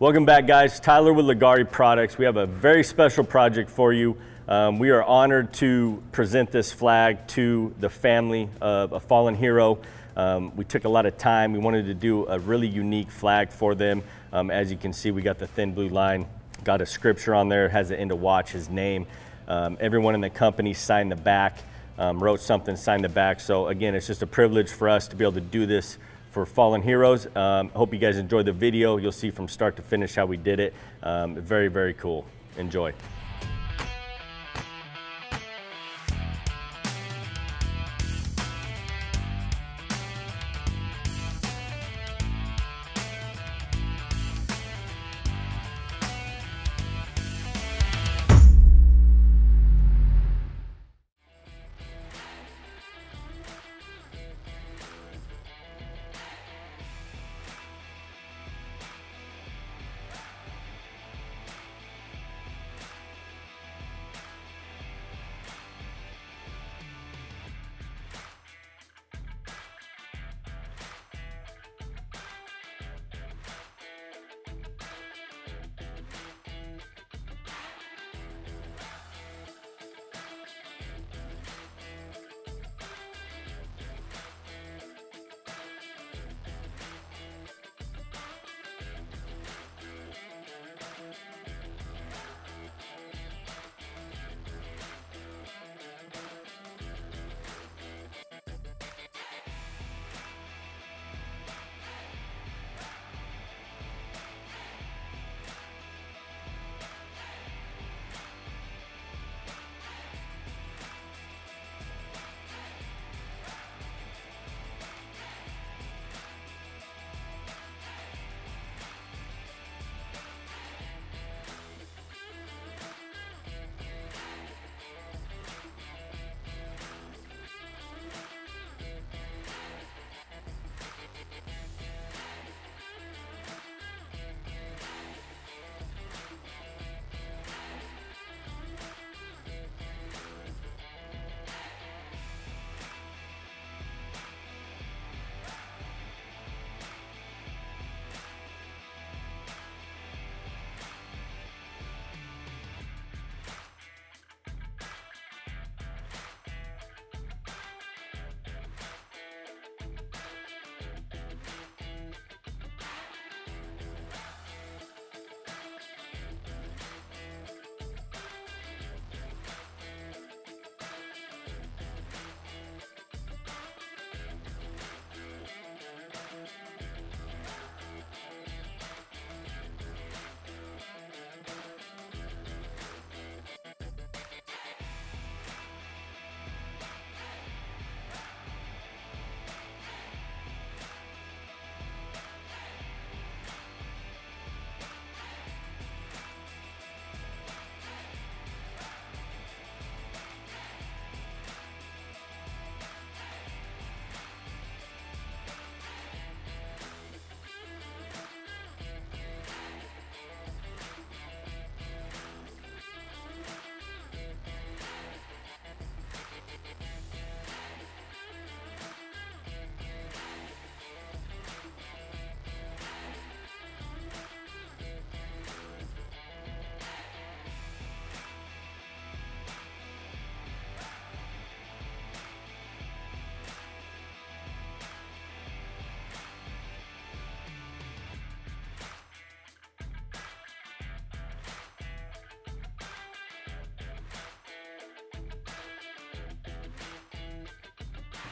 Welcome back guys, Tylor with Leggari Products. We have a very special project for you. Um, we are honored to present this flag to the family of a fallen hero. Um, we took a lot of time. We wanted to do a really unique flag for them. Um, as you can see, we got the thin blue line, got a scripture on there, it has the end of watch, his name. Um, everyone in the company signed the back, um, wrote something, signed the back. So again, it's just a privilege for us to be able to do this for Fallen Heroes. Um, hope you guys enjoyed the video. You'll see from start to finish how we did it. Um, very, very cool. Enjoy.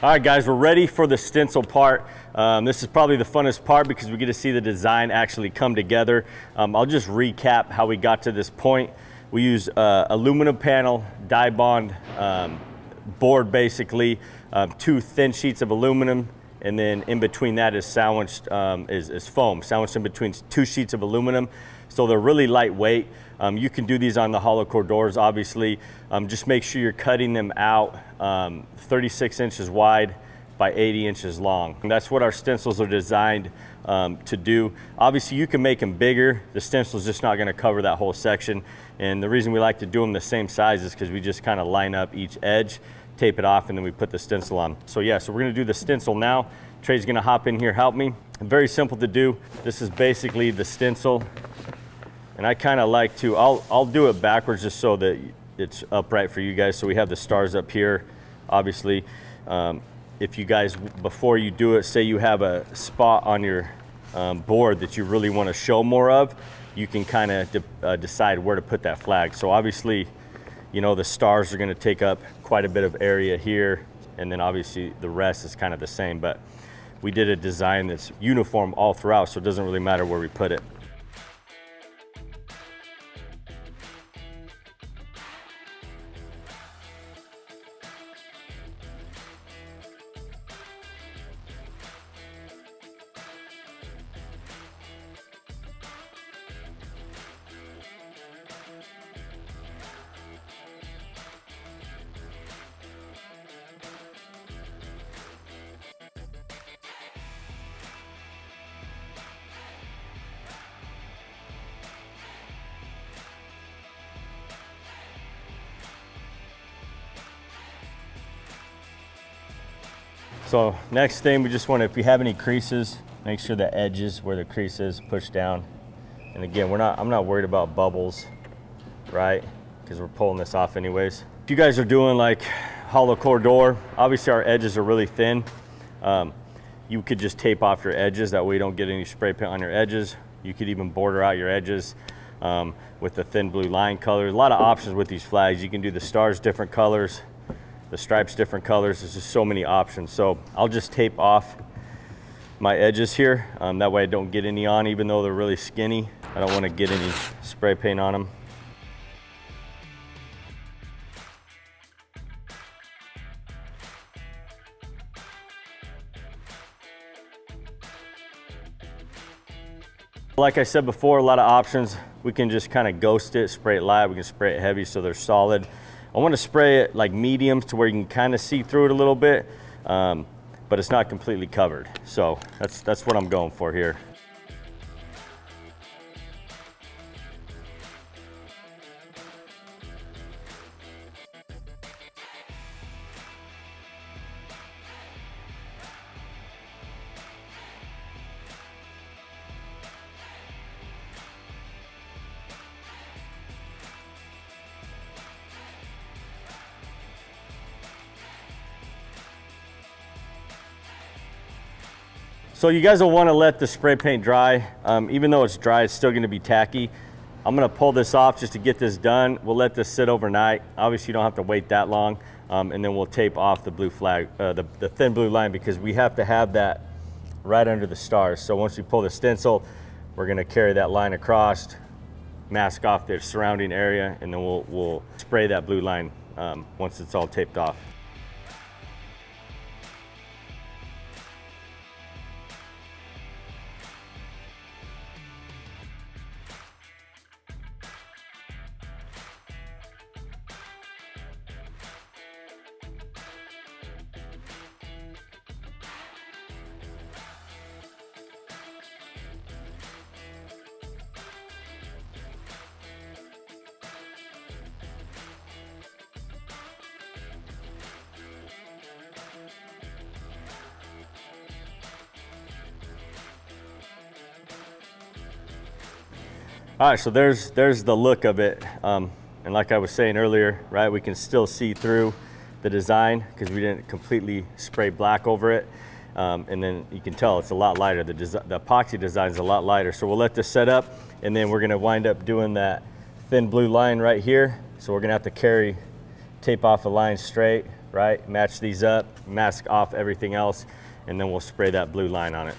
All right, guys, we're ready for the stencil part. Um, this is probably the funnest part because we get to see the design actually come together. Um, I'll just recap how we got to this point. We use uh, aluminum panel, Dibond um, board basically, um, two thin sheets of aluminum, and then in between that is sandwiched um, is, is, foam, sandwiched in between two sheets of aluminum. So they're really lightweight. Um, you can do these on the hollow core doors, obviously. Just make sure you're cutting them out um, 36 inches wide by 80 inches long. And that's what our stencils are designed um, to do. Obviously, you can make them bigger. The stencil is just not gonna cover that whole section. And the reason we like to do them the same size is because we just kind of line up each edge, tape it off, and then we put the stencil on. So yeah, so we're gonna do the stencil now. Trey's gonna hop in here, help me. Very simple to do. This is basically the stencil And I kind of like to, I'll, I'll do it backwards just so that it's upright for you guys. So we have the stars up here, obviously. Um, if you guys, before you do it, say you have a spot on your um, board that you really want to show more of, you can kind of de uh, decide where to put that flag. So obviously, you know, the stars are going to take up quite a bit of area here. And then obviously the rest is kind of the same, but we did a design that's uniform all throughout. So it doesn't really matter where we put it. So next thing, we just want to, if you have any creases, make sure the edges where the crease is pushed down. And again, we're not, I'm not worried about bubbles, right? Because we're pulling this off anyways. If you guys are doing like hollow core door, obviously our edges are really thin. Um, you could just tape off your edges. That way you don't get any spray paint on your edges. You could even border out your edges um, with the thin blue line color. A lot of options with these flags. You can do the stars different colors the stripes different colors. There's just so many options. So I'll just tape off my edges here. Um, that way I don't get any on, even though they're really skinny. I don't want to get any spray paint on them. Like I said before, a lot of options. We can just kind of ghost it, spray it light. We can spray it heavy so they're solid. I want to spray it like mediums to where you can kind of see through it a little bit, um, but it's not completely covered. So that's, that's what I'm going for here. So you guys will wanna let the spray paint dry. Um, even though it's dry, it's still gonna be tacky. I'm gonna pull this off just to get this done. We'll let this sit overnight. Obviously you don't have to wait that long. Um, and then we'll tape off the blue flag, uh, the, the thin blue line because we have to have that right under the stars. So once we pull the stencil, we're gonna carry that line across, mask off the surrounding area, and then we'll, we'll spray that blue line um, once it's all taped off. All right, so there's, there's the look of it. Um, and like I was saying earlier, right, we can still see through the design because we didn't completely spray black over it. Um, and then you can tell it's a lot lighter. The, the epoxy design is a lot lighter. So we'll let this set up and then we're gonna wind up doing that thin blue line right here. So we're gonna have to carry, tape off the line straight, right? Match these up, mask off everything else, and then we'll spray that blue line on it.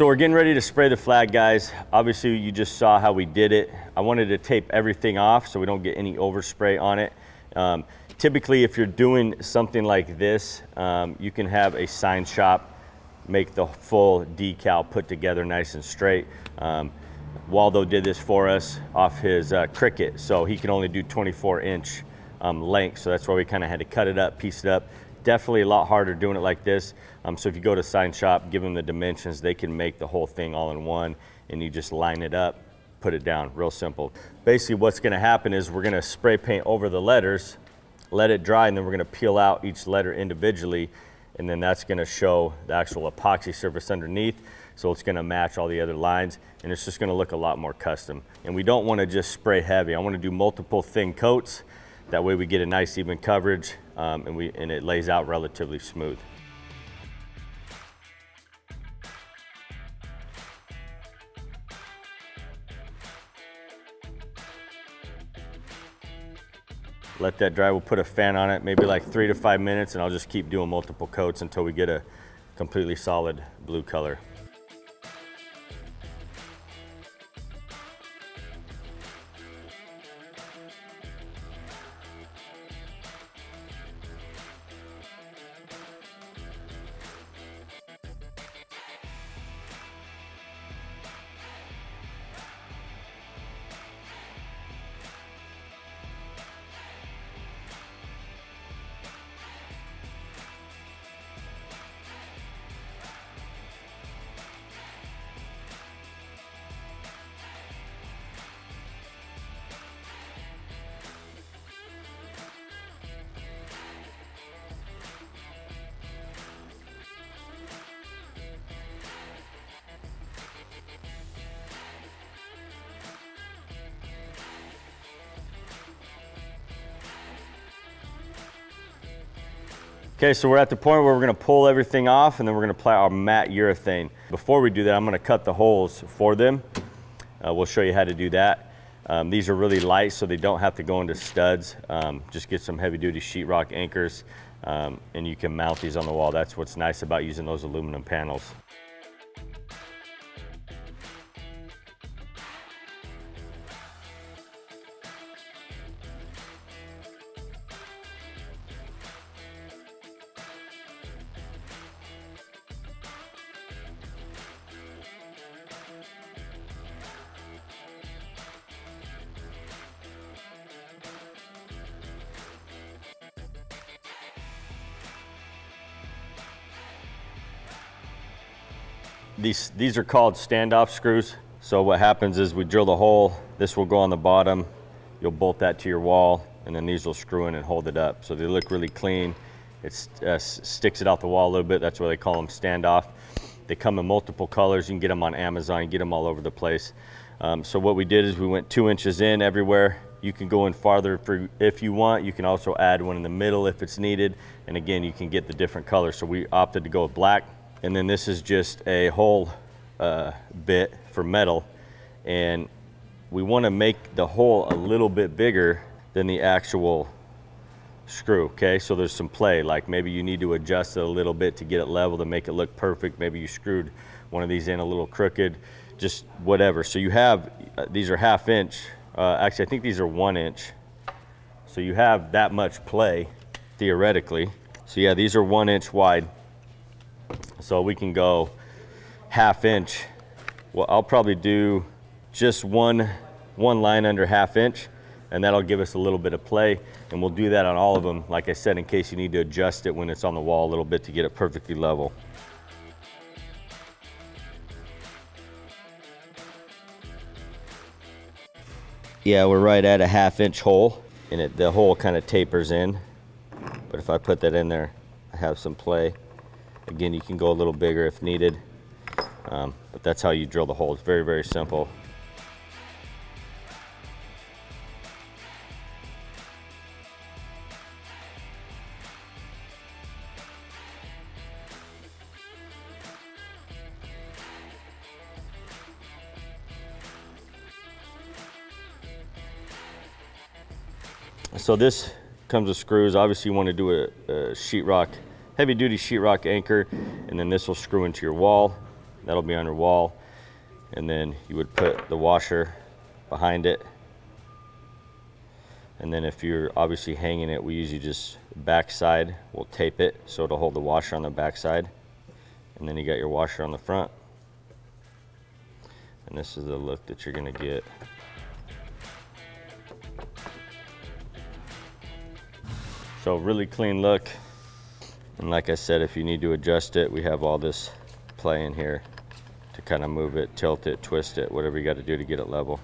So we're getting ready to spray the flag, guys. Obviously, you just saw how we did it. I wanted to tape everything off so we don't get any overspray on it. Um, typically, if you're doing something like this, um, you can have a sign shop make the full decal put together nice and straight. Um, Waldo did this for us off his uh, Cricut, so he can only do 24 inch um, length, so that's why we kind of had to cut it up, piece it up. Definitely a lot harder doing it like this. Um, so if you go to sign shop, give them the dimensions, they can make the whole thing all in one and you just line it up, put it down, real simple. Basically what's gonna happen is we're gonna spray paint over the letters, let it dry, and then we're gonna peel out each letter individually and then that's gonna show the actual epoxy surface underneath. So it's gonna match all the other lines and it's just gonna look a lot more custom. And we don't wanna just spray heavy. I wanna do multiple thin coats. That way we get a nice even coverage um, and, we, and it lays out relatively smooth. Let that dry, we'll put a fan on it, maybe like three to five minutes and I'll just keep doing multiple coats until we get a completely solid blue color. Okay, so we're at the point where we're gonna pull everything off and then we're gonna apply our matte urethane. Before we do that, I'm gonna cut the holes for them. Uh, we'll show you how to do that. Um, these are really light, so they don't have to go into studs. Um, just get some heavy duty sheetrock anchors um, and you can mount these on the wall. That's what's nice about using those aluminum panels. These, these are called standoff screws. So what happens is we drill the hole, this will go on the bottom, you'll bolt that to your wall, and then these will screw in and hold it up. So they look really clean. It uh, sticks it out the wall a little bit. That's why they call them standoff. They come in multiple colors. You can get them on Amazon, get them all over the place. Um, so what we did is we went two inches in everywhere. You can go in farther for, if you want. You can also add one in the middle if it's needed. And again, you can get the different colors. So we opted to go with black. And then this is just a hole uh, bit for metal. And we want to make the hole a little bit bigger than the actual screw, okay? So there's some play, like maybe you need to adjust it a little bit to get it level to make it look perfect. Maybe you screwed one of these in a little crooked, just whatever. So you have, uh, these are half inch. Uh, actually, I think these are one inch. So you have that much play, theoretically. So yeah, these are one inch wide. So we can go half inch. Well, I'll probably do just one, one line under half inch and that'll give us a little bit of play. And we'll do that on all of them, like I said, in case you need to adjust it when it's on the wall a little bit to get it perfectly level. Yeah, we're right at a half inch hole and it, the hole kind of tapers in. But if I put that in there, I have some play. Again, you can go a little bigger if needed, um, but that's how you drill the hole. It's very, very simple. So this comes with screws. Obviously you want to do a, a sheetrock heavy duty sheetrock anchor, and then this will screw into your wall. That'll be on your wall. And then you would put the washer behind it. And then if you're obviously hanging it, we usually just backside, we'll tape it so it'll hold the washer on the backside. And then you got your washer on the front. And this is the look that you're gonna get. So really clean look. And like I said, if you need to adjust it, we have all this play in here to kind of move it, tilt it, twist it, whatever you got to do to get it level.